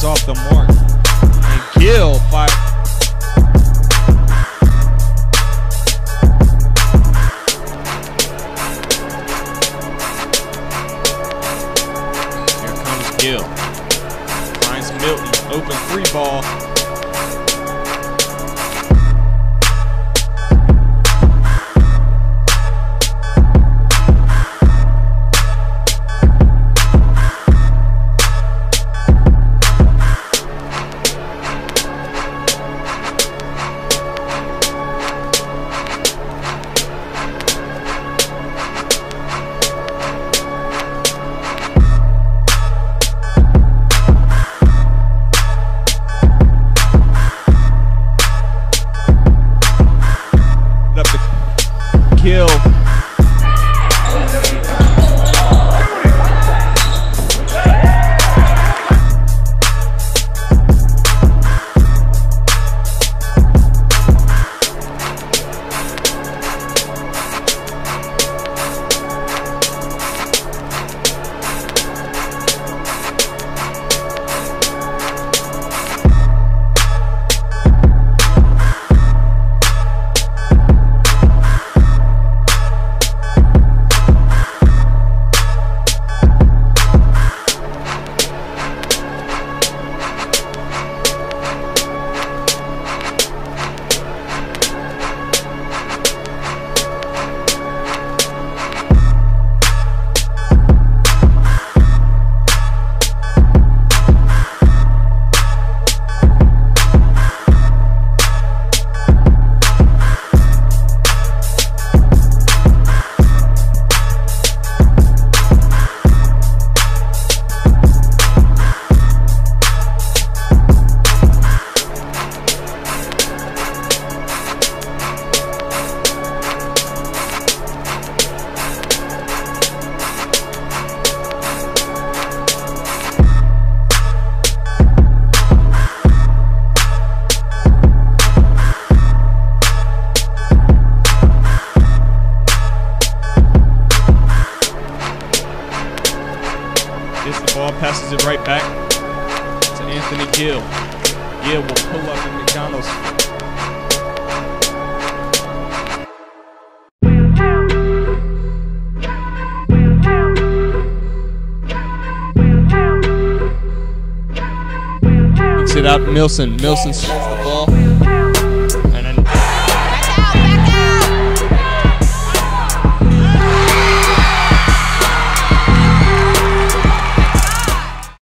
is off the mark. And Gill fire. Here comes Gill. Finds Milton. Open three ball. Kill. Ball, passes it right back to Anthony Gill. Gill will pull up in McDonald's. Out Milson. Milson shoots the ball.